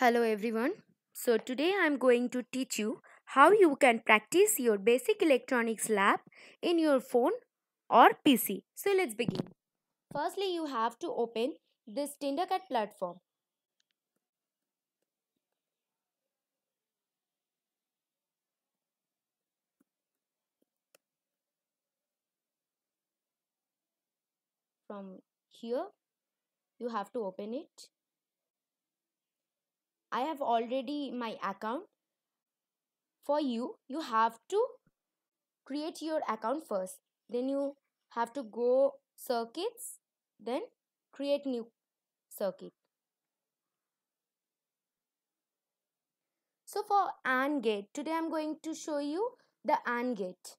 Hello everyone. So today I am going to teach you how you can practice your basic electronics lab in your phone or PC. So let's begin. Firstly you have to open this Tindercat platform. From here you have to open it I have already my account. For you, you have to create your account first. Then you have to go circuits, then create new circuit. So for AND gate, today I'm going to show you the AND gate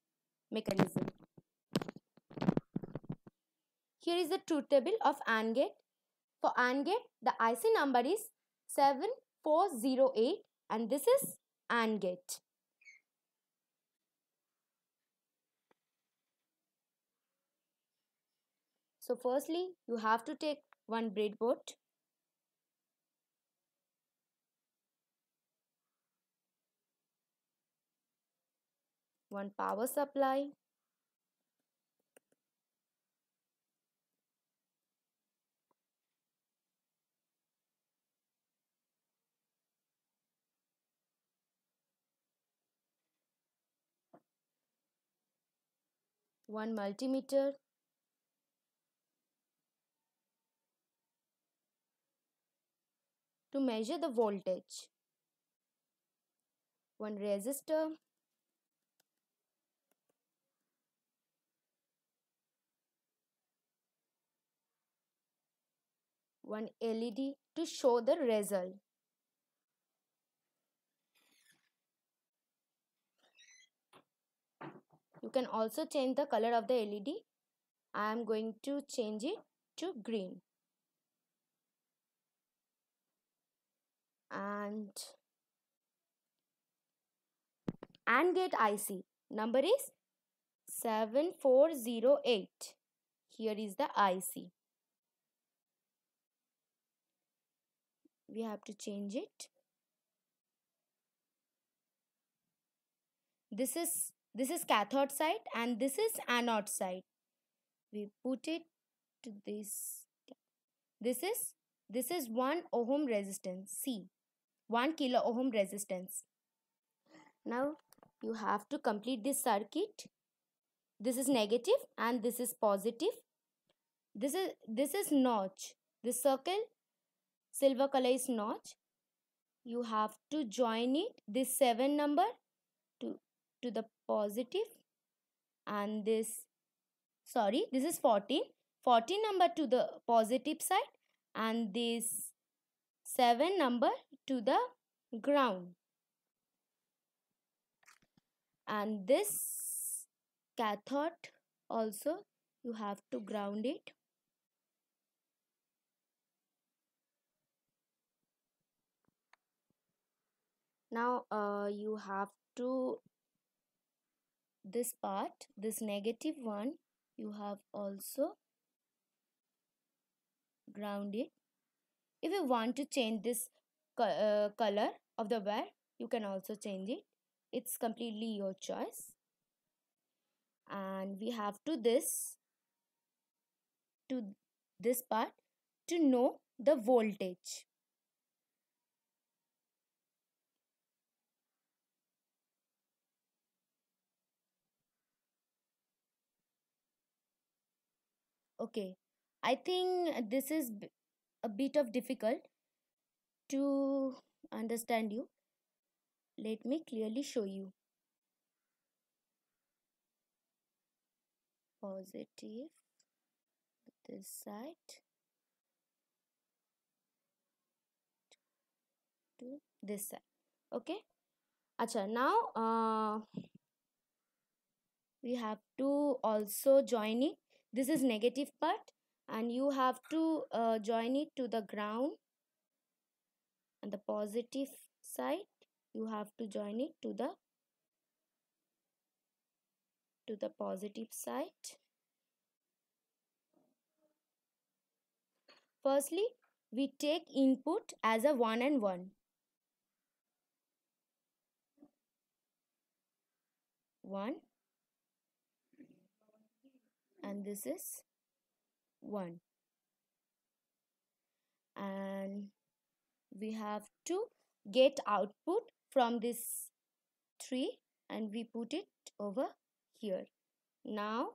mechanism. Here is the truth table of AND gate. For AND gate, the IC number is 7 408 and this is AND gate. So firstly you have to take one breadboard one power supply one multimeter. To measure the voltage one resistor. One LED to show the result you can also change the color of the LED I am going to change it to green. And AND gate IC number is 7408 here is the IC we have to change it. This is this is cathode side and this is anode side we put it to this this is this is 1 ohm resistance c 1 kilo ohm resistance. Now you have to complete this circuit. This is negative and this is positive. This is this is notch. This circle silver color is notch. You have to join it this 7 number to the positive and this sorry this is 14 14 number to the positive side and this 7 number to the ground. And this cathode also you have to ground it. Now uh, you have to this part this negative one you have also grounded. If you want to change this uh, color of the wire you can also change it. It's completely your choice. And we have to this to this part to know the voltage okay. I think this is a bit of difficult to understand you. Let me clearly show you. Positive. This side. To this side. Okay? Acha now uh, we have to also join it this is negative part and you have to uh, join it to the ground. And the positive side you have to join it to the to the positive side. Firstly we take input as a 1 and 1 1 and this is 1 and we have to get output from this tree and we put it over here. Now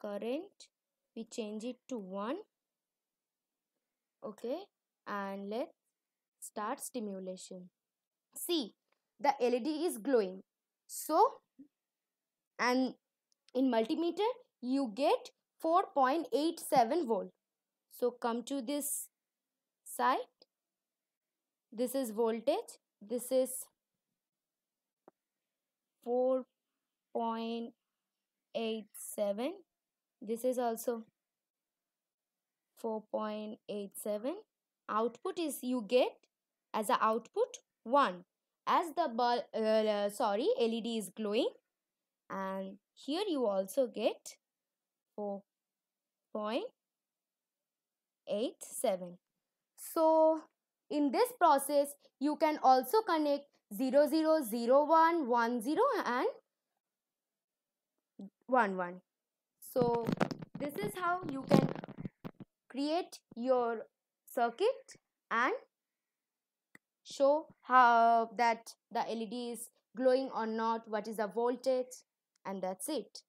current we change it to 1 okay and let's start stimulation. See the led is glowing. So and in multimeter you get 4.87 volt. So come to this side. This is voltage. This is 4.87 this is also 4.87 output is you get as a output 1 as the uh, sorry led is glowing and here you also get 4.87 so in this process you can also connect 0001 10 and 11 so this is how you can create your circuit and show how that the LED is glowing or not, what is the voltage and that's it.